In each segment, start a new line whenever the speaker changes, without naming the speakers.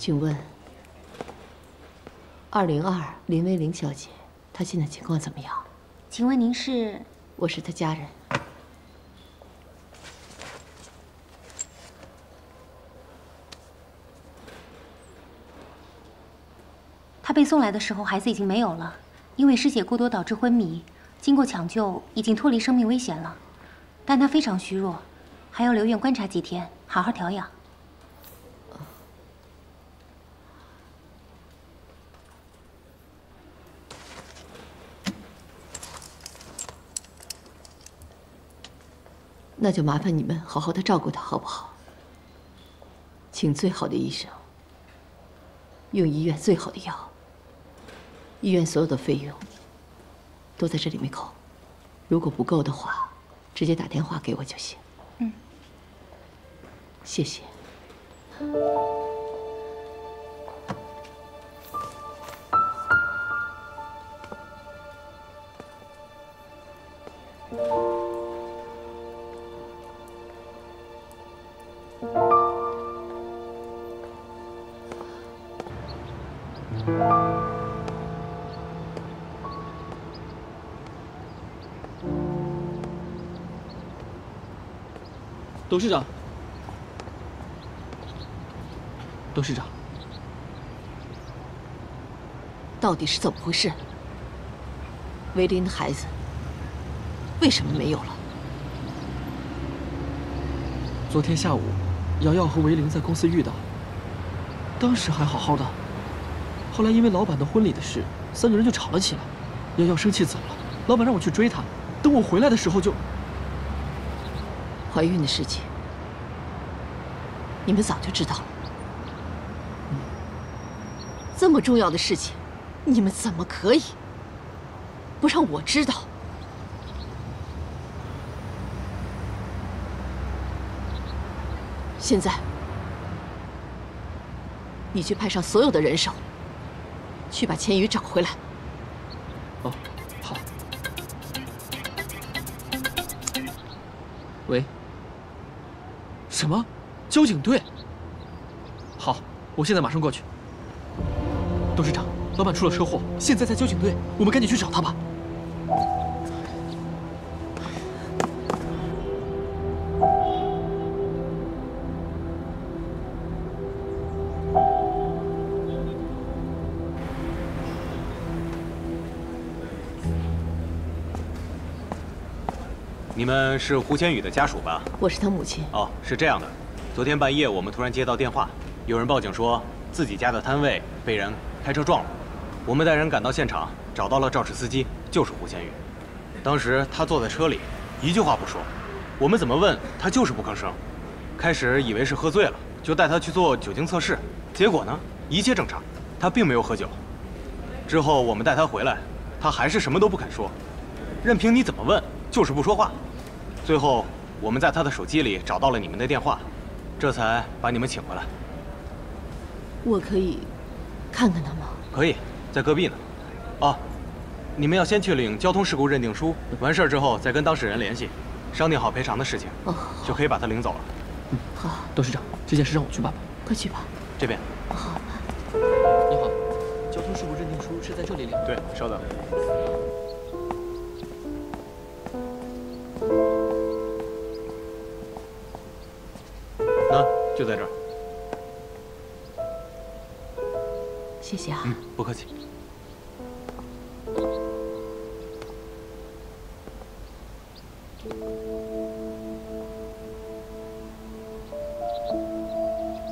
请问，二零二林薇玲小姐，她现在情况怎么样？
请问您是？
我是她家人。
她被送来的时候，孩子已经没有了，因为失血过多导致昏迷，经过抢救，已经脱离生命危险了，但她非常虚弱，还要留院观察几天，好好调养。
那就麻烦你们好好的照顾他，好不好？请最好的医生，用医院最好的药。医院所有的费用都在这里面扣，如果不够的话，直接打电话给我就行。嗯，谢谢。
董事长，董事长，
到底是怎么回事？维林的孩子为什么没有了？
昨天下午，瑶瑶和维林在公司遇到，当时还好好的，后来因为老板的婚礼的事，三个人就吵了起来，瑶瑶生气走了，老板让我去追她，等我回来的时候就……
怀孕的事情，你们早就知道了。这么重要的事情，你们怎么可以不让我知道？现在，你去派上所有的人手，去把千羽找回来。
什么？交警队？好，我现在马上过去。董事长，老板出了车祸，现在在交警队，我们赶紧去找他吧。
你们是胡千羽的家属吧？
我是他母亲。
哦，是这样的，昨天半夜我们突然接到电话，有人报警说自己家的摊位被人开车撞了。我们带人赶到现场，找到了肇事司机，就是胡千羽。当时他坐在车里，一句话不说。我们怎么问他就是不吭声。开始以为是喝醉了，就带他去做酒精测试，结果呢，一切正常，他并没有喝酒。之后我们带他回来，他还是什么都不肯说，任凭你怎么问，就是不说话。最后，我们在他的手机里找到了你们的电话，这才把你们请回来。
我可以看看他吗？
可以，在隔壁呢。哦，你们要先去领交通事故认定书，完事儿之后再跟当事人联系，商定好赔偿的事情，哦，就可以把他领走了。
嗯，好。
董事长，这件事让我去办吧。
快去吧。
这边。
好。
你好，交通事故认定书是在这里领。
对，稍等。就在这儿，
谢谢啊。
嗯，不客气。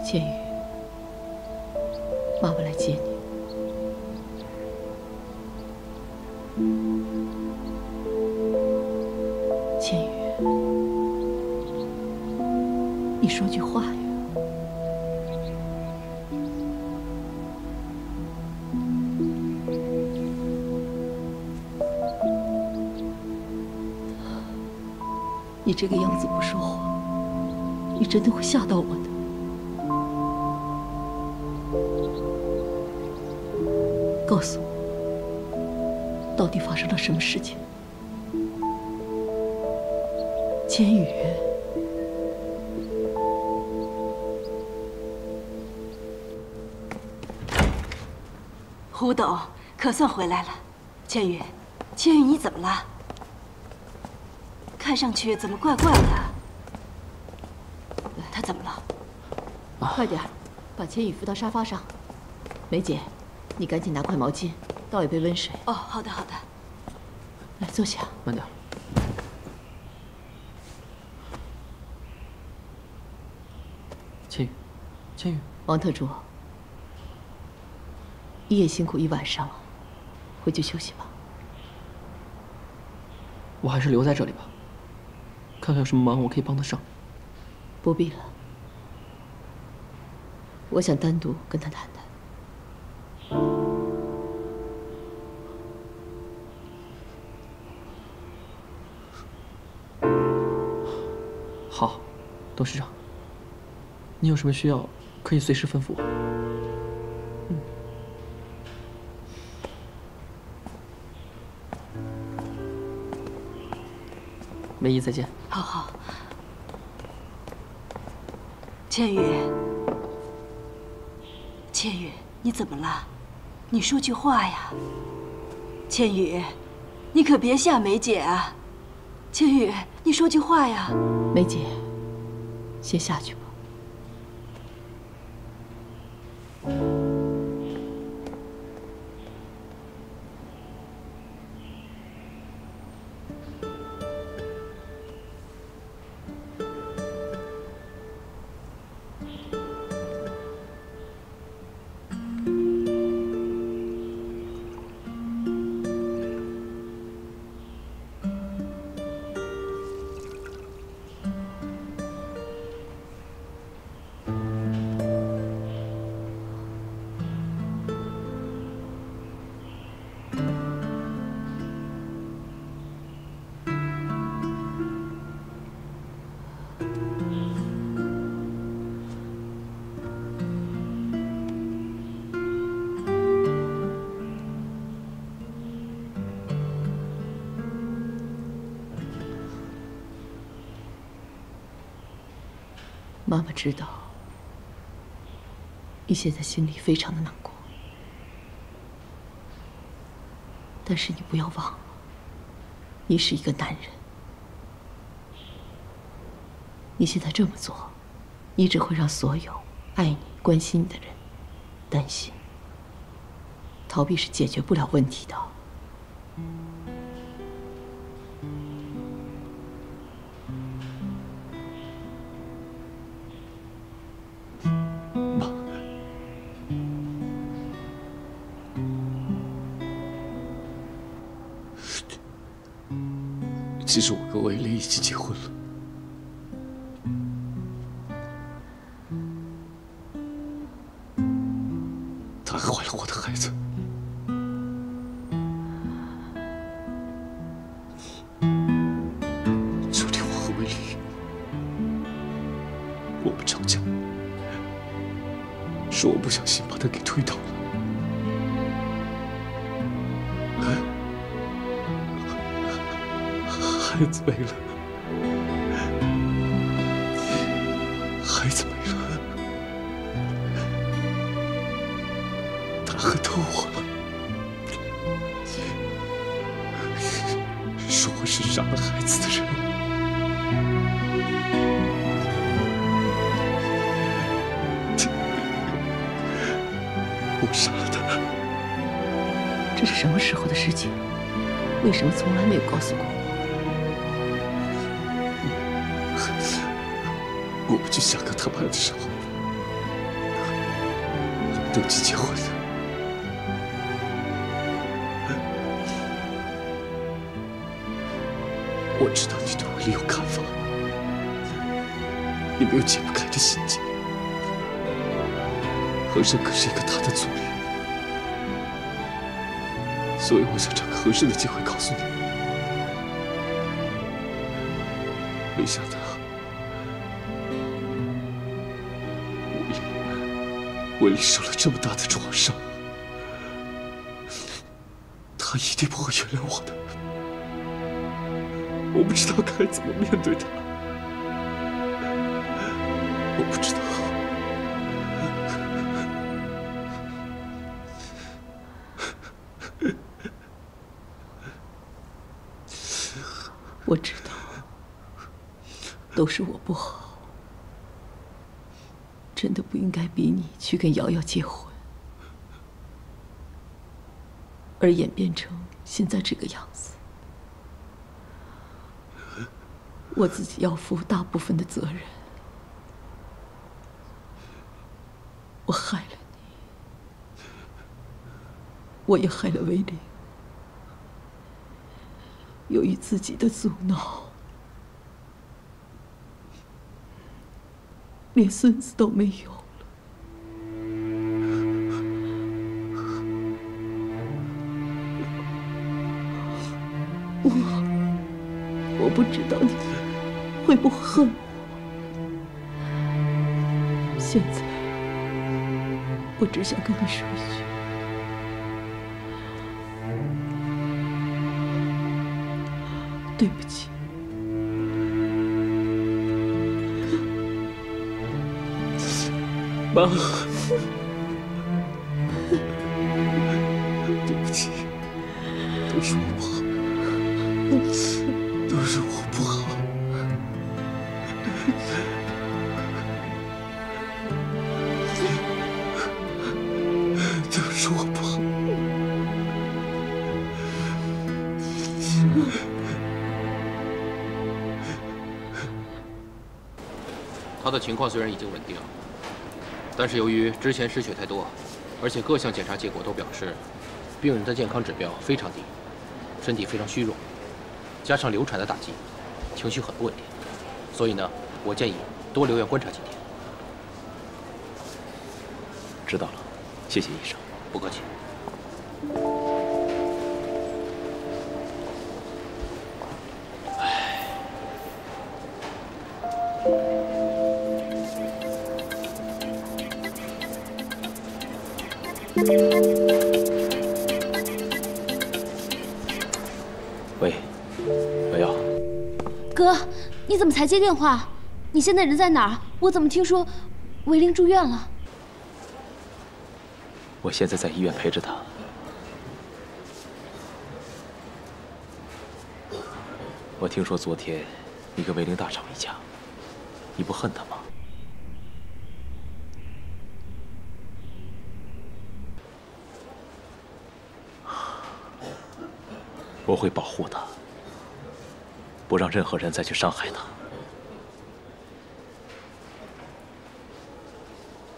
建宇，妈妈来接你。子不说话，你真的会吓到我的。告诉我，到底发生了什么事情？千羽，
胡董可算回来了。千羽，千羽，你怎么了？看上去怎么怪怪的？他怎么了？
快点，把千羽扶到沙发上。梅姐，你赶紧拿块毛巾，倒一杯温水。
哦，好的，好的。
来，坐下。
慢点。千羽，千羽，
王特助，你也辛苦一晚上了，回去休息吧。
我还是留在这里吧，看看有什么忙我可以帮得上。
不必了，我想单独跟他谈谈。
好，董事长，你有什么需要可以随时吩咐我。梅姨，再见。
好好。千羽，千羽，你怎么了？你说句话呀！千羽，你可别吓梅姐啊！千羽，你说句话呀！
梅姐，先下去吧。妈妈知道，你现在心里非常的难过，但是你不要忘了，你是一个男人。你现在这么做，你只会让所有爱你、关心你的人担心。逃避是解决不了问题的。
其实我跟魏林已经结婚了，她还怀了我的孩子。昨天我和魏林，我们吵架，是我不小心把她给推倒了。孩子没了，孩子没了，他恨透我了，说我是杀了孩子的人。我杀了他。
这是什么时候的事情？为什么从来没有告诉过我？
去香港谈判的时候你们，登记结婚的。我知道你对我另有看法，你没有解不开的心结。恒生可是一个大的阻力，所以我想找个合适的机会告诉你。你受了这么大的创伤他一定不会原谅我的。我不知道该怎么面对他我不知道我知道
都是我不好。逼你去跟瑶瑶结婚，而演变成现在这个样子。我自己要负大部分的责任，我害了你，我也害了威廉。由于自己的阻挠，连孙子都没有我不知道你会不会恨我。现在，我只想跟你说一句。对不起，
妈，对不起，都是我不好，都是我不好。都是我不好。
他的情况虽然已经稳定，但是由于之前失血太多，而且各项检查结果都表示，病人的健康指标非常低，身体非常虚弱，加上流产的打击，情绪很不稳定，所以呢，我建议多留院观察几天。
知道了，谢谢医生。
不客气。
你怎么才接电话？你现在人在哪儿？我怎么听说维玲住院了？
我现在在医院陪着她。我听说昨天你跟维玲大吵一架，你不恨她吗？我会保护她，不让任何人再去伤害他。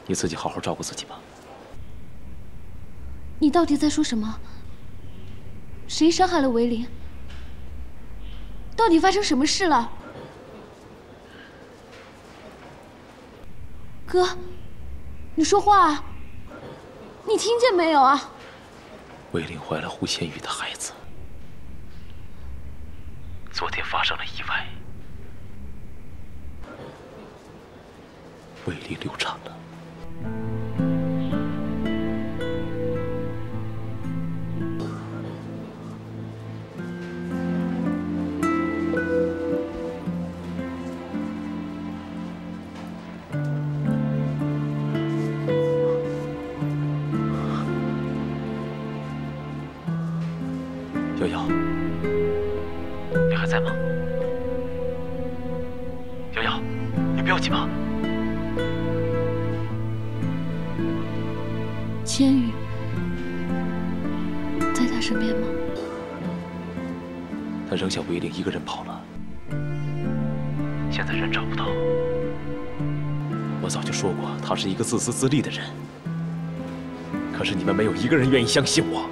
你自己好好照顾自己吧。
你到底在说什么？谁伤害了维玲？到底发生什么事了？哥，你说话啊！你听见没有啊？
维玲怀了胡先宇的孩子，昨天发生了意外，胃里流产了。
他
扔下维玲一个人跑了，现在人找不到。我早就说过，他是一个自私自利的人，可是你们没有一个人愿意相信我。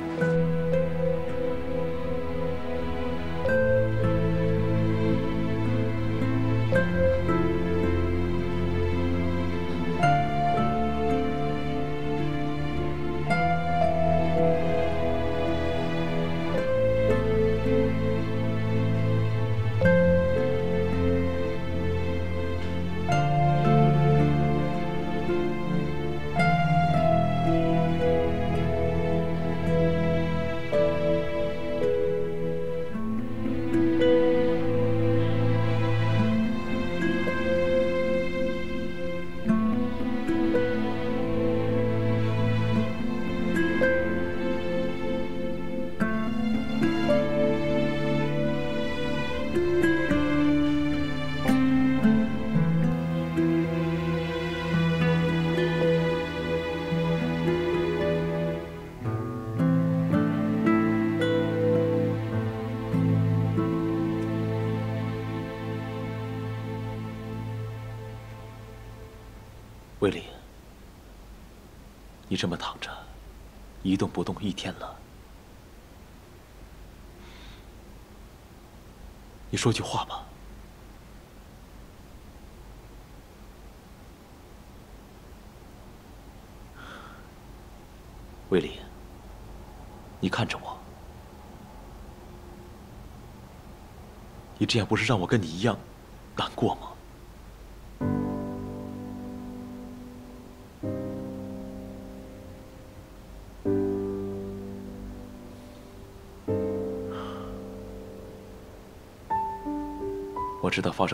你这么躺着，一动不动一天了，你说句话吧。魏林，你看着我，你这样不是让我跟你一样难过吗？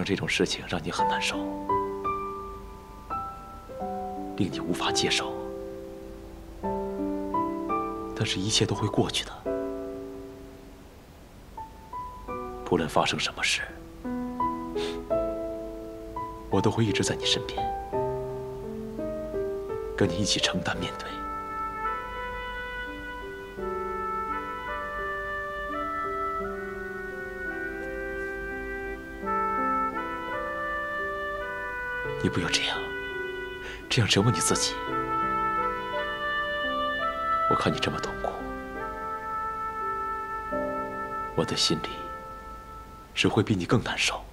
这种事情让你很难受，令你无法接受，但是一切都会过去的。不论发生什么事，我都会一直在你身边，跟你一起承担面对。你不要这样，这样折磨你自己。我看你这么痛苦，我的心里只会比你更难受。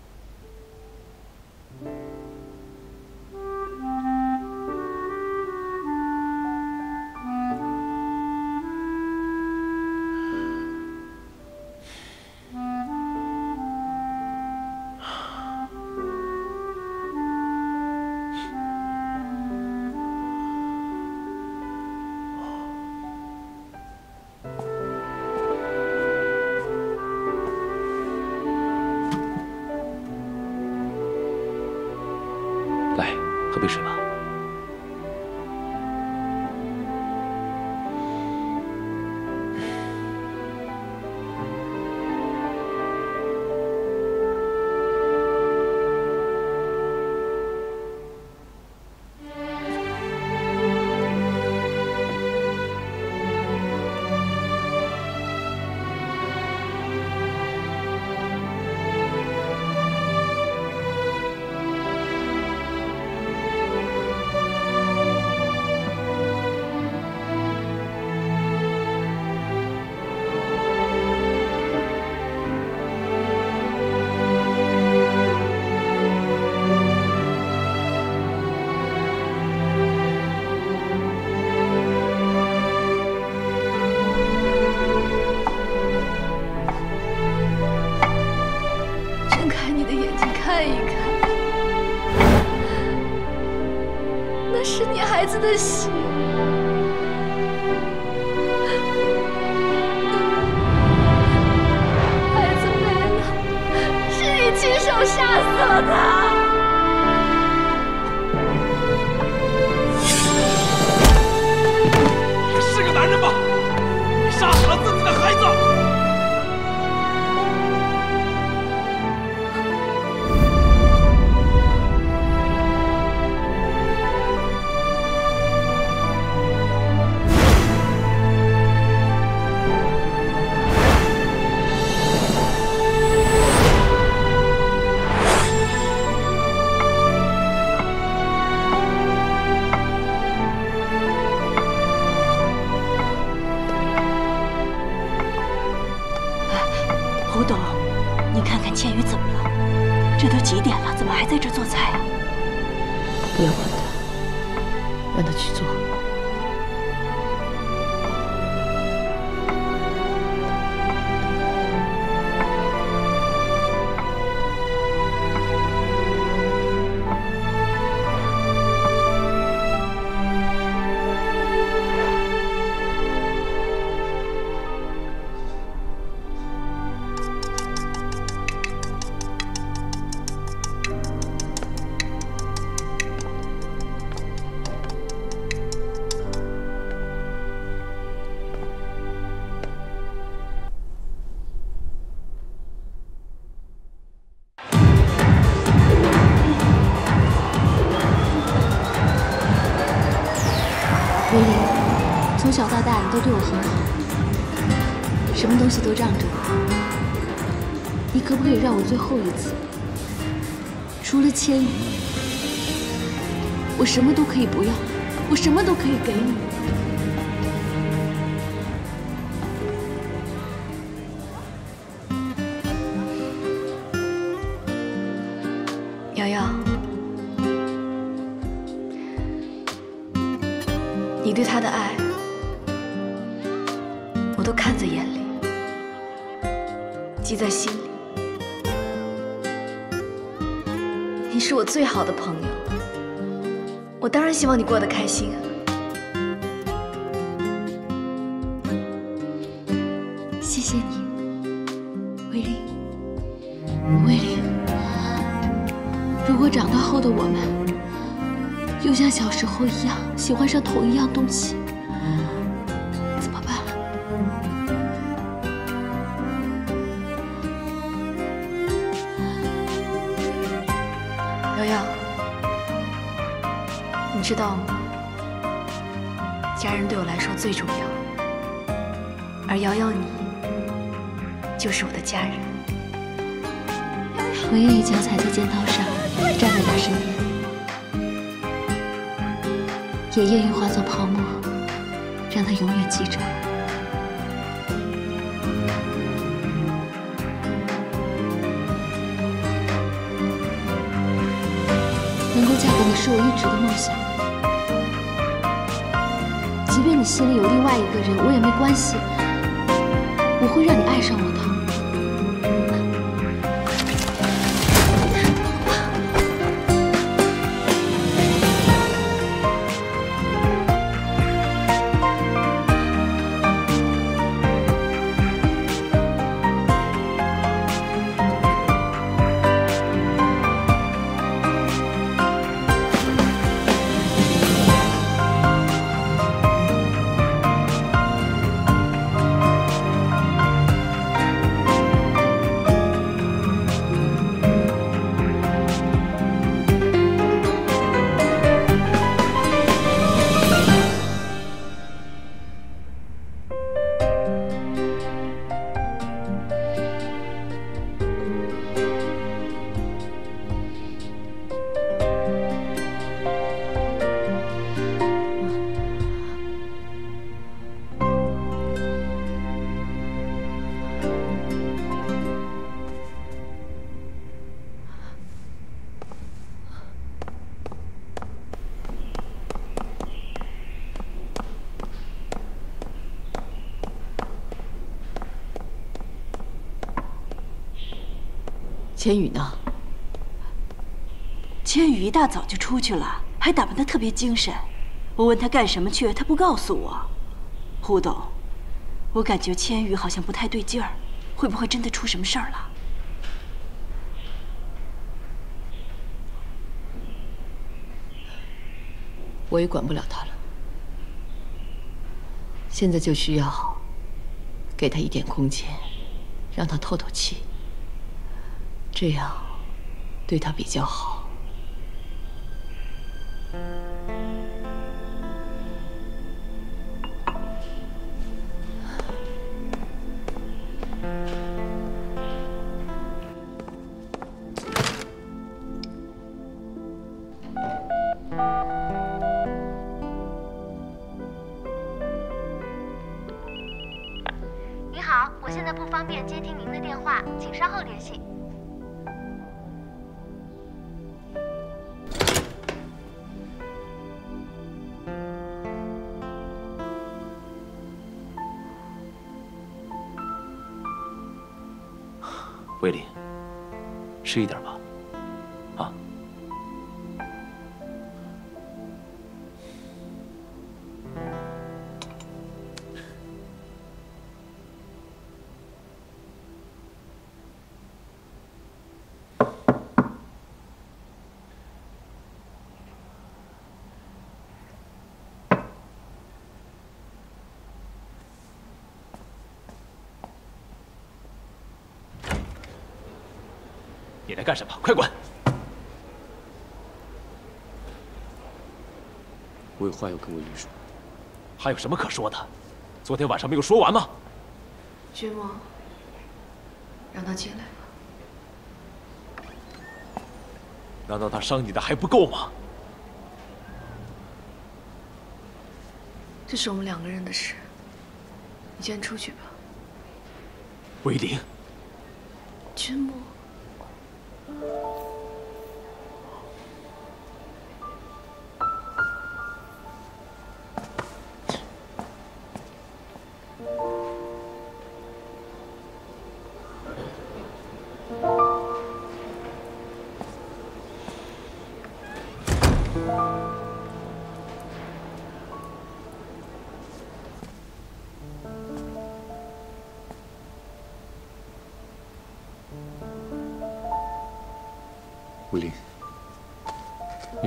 看一看，那是你孩子的血。可以让我最后一次，除了千羽，
我什么都可以不要，我什么都可以给你。好的朋友，我当然希望你过得开心啊。谢谢你，威林。威林，如果长大后的我们又像小时候一样喜欢上同一样东西，知道吗？家人对我来说最重要，而瑶瑶你就是我的家人。我愿意脚踩在尖刀上，站在他身边，也愿意化作泡沫，让他永远记着。能够嫁给你是我一直的梦想，你心里有另外一个人，我也没关系，我会让你爱上我的。
千羽呢？
千羽一大早就出去了，还打扮得特别精神。我问他干什么去，他不告诉我。胡董，我感觉千羽好像不太对劲儿，会不会真的出什么事儿了？
我也管不了他了。现在就需要给他一点空间，让他透透气，这样对他比较好。
您好，我现在不方便接听您的电话，请稍后联系。
吃一点你来干什么？快滚！
我有话要跟魏云说。
还有什么可说的？昨天晚上没有说完吗？
君莫，让他进来吧。
难道他伤你的还不够吗？
这是我们两个人的事，你先出去吧。
魏玲，
君莫。
Thank you.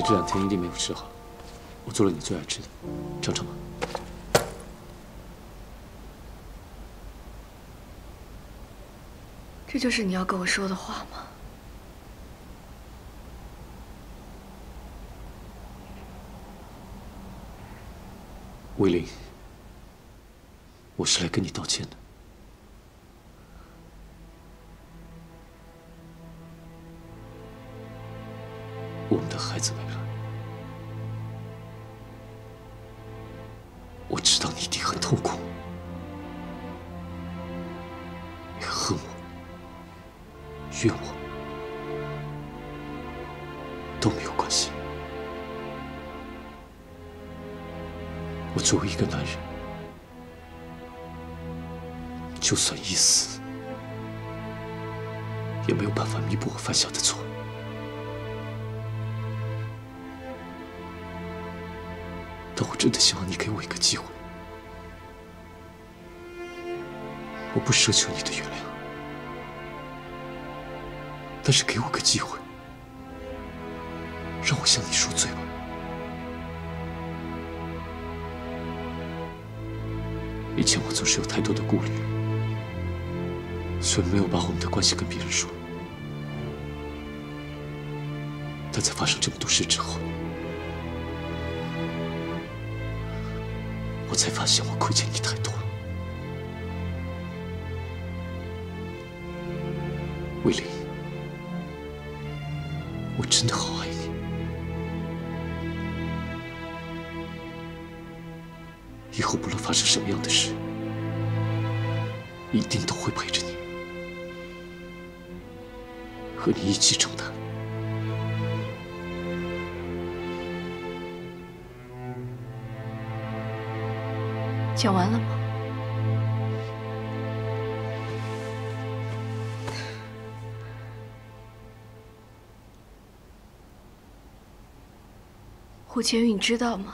这两天一定没有吃好，我做了你最爱吃的，尝尝吧。
这就是你要跟我说的话吗？
魏玲，我是来跟你道歉的。孩子没了，我知道你一定很痛苦，你恨我、怨我都没有关系。我作为一个男人，就算一死，也没有办法弥补我犯下的错。真的希望你给我一个机会，我不奢求你的原谅，但是给我个机会，让我向你赎罪吧。以前我总是有太多的顾虑，所以没有把我们的关系跟别人说。但在发生这么多事之后，我才发现我亏欠你太多了，魏玲，我真的好爱你，以后不论发生什么样的事，一定都会陪着你，和你一起承担。
讲完了吗？胡千玉，你知道吗？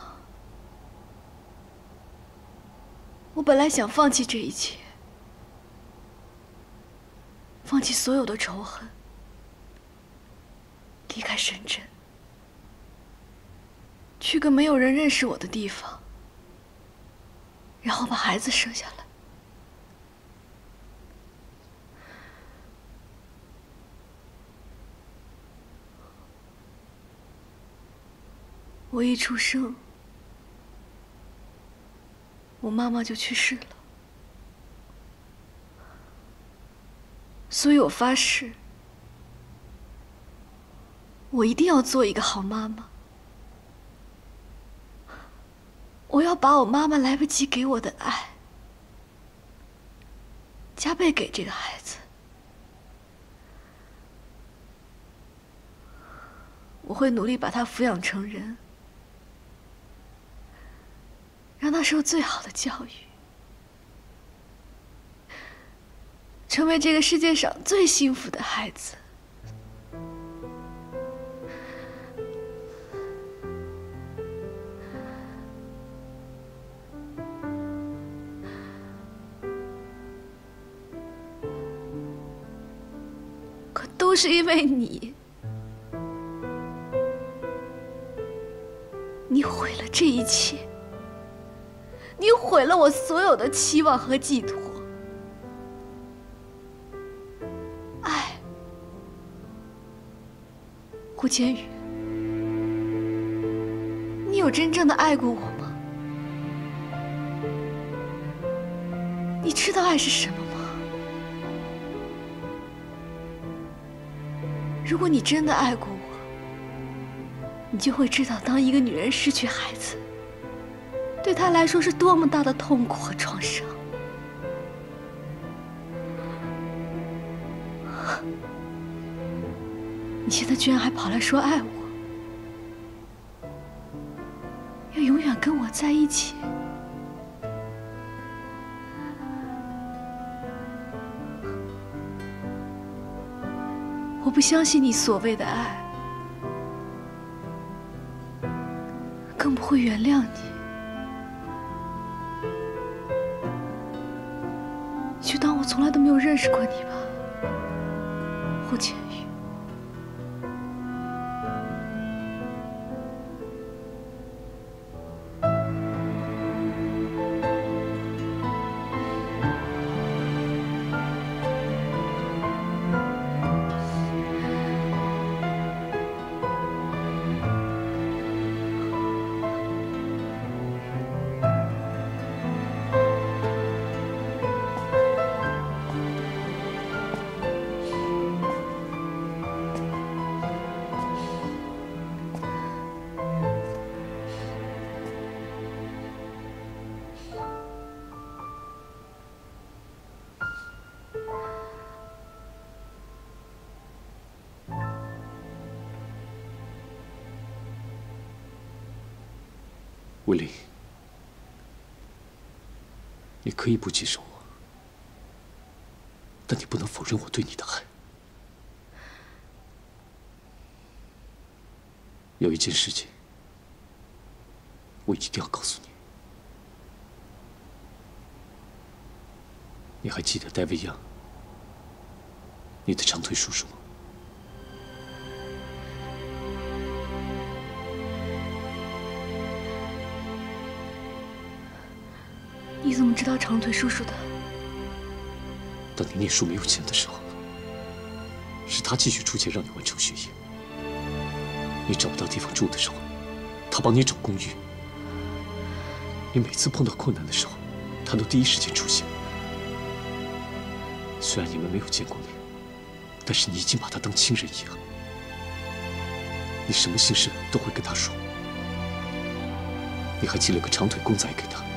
我本来想放弃这一切，放弃所有的仇恨，离开深圳，去个没有人认识我的地方。然后把孩子生下来。我一出生，我妈妈就去世了，所以我发誓，我一定要做一个好妈妈。我要把我妈妈来不及给我的爱加倍给这个孩子。我会努力把他抚养成人，让他受最好的教育，成为这个世界上最幸福的孩子。是因为你，你毁了这一切，你毁了我所有的期望和寄托。爱，顾千羽，你有真正的爱过我吗？你知道爱是什么吗？如果你真的爱过我，你就会知道，当一个女人失去孩子，对她来说是多么大的痛苦和创伤。你现在居然还跑来说爱我，要永远跟我在一起。不相信你所谓的爱，更不会原谅你。就当我从来都没有认识过你吧，胡千
可以不接受我，但你不能否认我对你的爱。有一件事情，我一定要告诉你。你还记得戴维扬，你的长腿叔叔吗？
你怎么知道长腿叔叔的？
当你念书没有钱的时候，是他继续出钱让你完成学业；你找不到地方住的时候，他帮你找公寓；你每次碰到困难的时候，他都第一时间出现。虽然你们没有见过面，但是你已经把他当亲人一样。你什么心事都会跟他说。你还寄了个长腿公仔给他。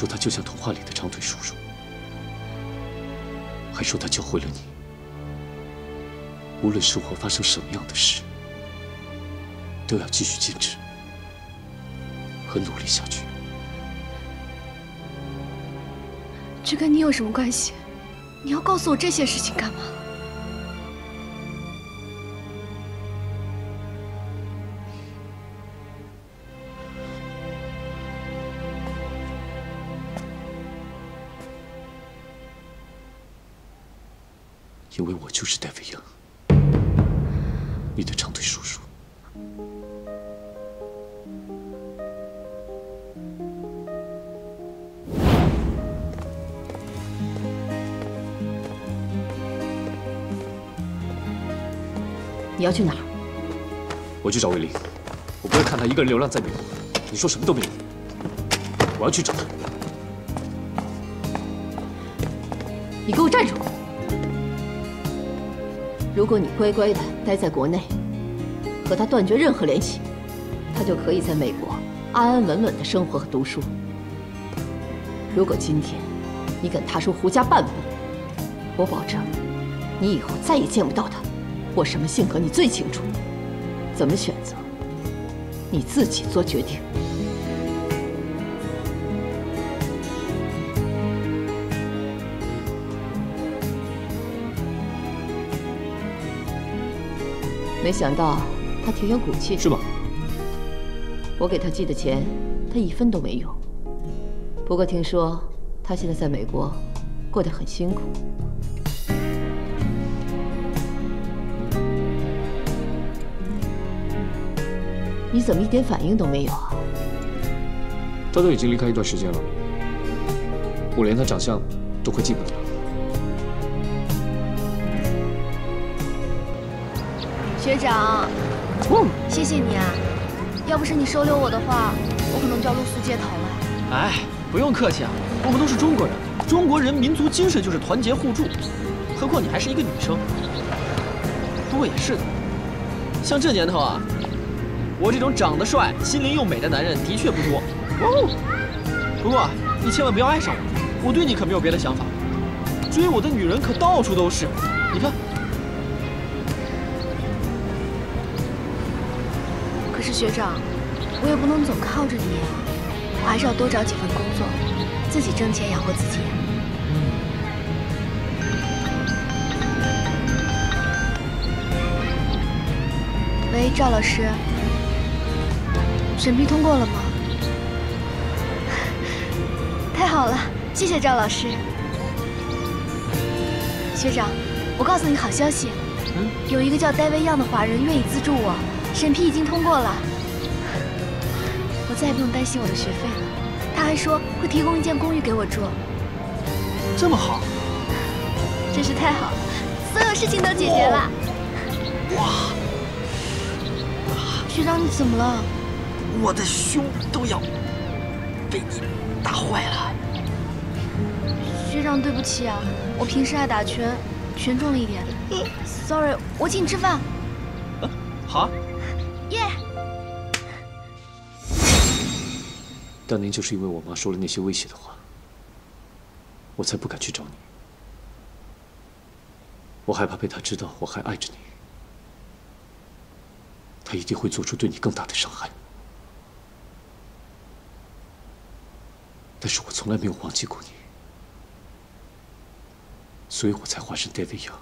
说他就像童话里的长腿叔叔，还说他教会了你，无论生活发生什么样的事，都要继续坚持和努力下去。
这跟你有什么关系？你要告诉我这些事情干嘛？
因为我就是戴维扬，你的长腿叔叔。
你要去哪儿？
我去找魏林，我不会看他一个人流浪在美国。你说什么都没用，我要去找他。
你给我站住！如果你乖乖的待在国内，和他断绝任何联系，他就可以在美国安安稳稳的生活和读书。如果今天你敢踏出胡家半步，我保证，你以后再也见不到他。我什么性格你最清楚，怎么选择，你自己做决定。没想到他挺有骨气，
是吗？
我给他寄的钱，他一分都没用。不过听说他现在在美国，过得很辛苦。你怎么一点反应都没有啊？
他都已经离开一段时间了，我连他长相都快记不得了。
学长，谢谢你啊！要不是你收留我的话，我可能就要露宿街头了。
哎，不用客气啊，我们都是中国人，中国人民族精神就是团结互助。何况你还是一个女生。不过也是的，像这年头啊，我这种长得帅、心灵又美的男人的确不多。哦，不过你千万不要爱上我，我对你可没有别的想法。追我的女人可到处都是，你看。
是学长，我也不能总靠着你啊，我还是要多找几份工作，自己挣钱养活自己。喂，赵老师，审批通过了吗？太好了，谢谢赵老师。学长，我告诉你好消息，有一个叫戴维样的华人愿意资助我，审批已经通过了，我再也不用担心我的学费了。他还说会提供一间公寓给我住，
这么好，
真是太好了，所有事情都解决了。
哇！
学长，你怎么了？
我的胸都要被你打坏了。
学长，对不起啊，我平时爱打拳，拳重了一点。Sorry，我请你吃饭。
好。
耶！
当年就是因为我妈说了那些威胁的话，我才不敢去找你。我害怕被她知道我还爱着你。她一定会做出对你更大的伤害，但是我从来没有忘记过你，所以我才化身戴维亚，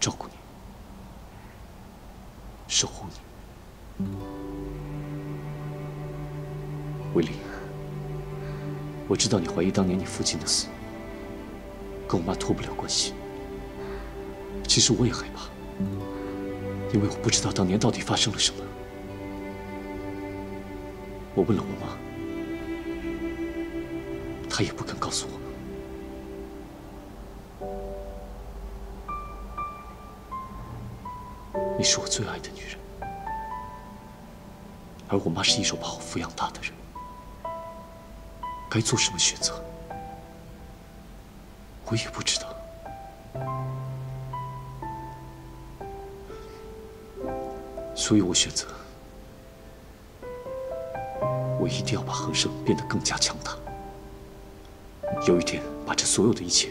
照顾你，守护你。威利，我知道你怀疑当年你父亲的死跟我妈脱不了关系，其实我也害怕。因为我不知道当年到底发生了什么，我问了我妈，她也不肯告诉我。是我最爱的女人，而我妈是一手把我抚养大的人，该做什么选择，我也不知道。所以我选择，我一定要把恒生变得更加强大。有一天，把这所有的一切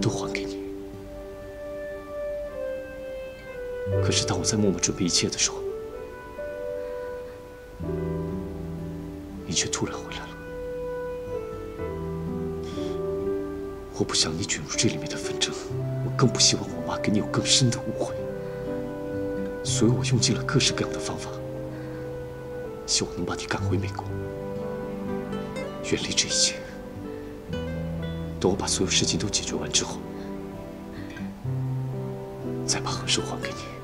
都还给你可是，当我在默默准备一切的时候，你却突然回来了。我不想你卷入这里面的纷争，我更不希望我妈给你有更深的误会。所以我用尽了各式各样的方法，希望能把你赶回美国，远离这一切。等我把所有事情都解决完之后，再把和生还给你。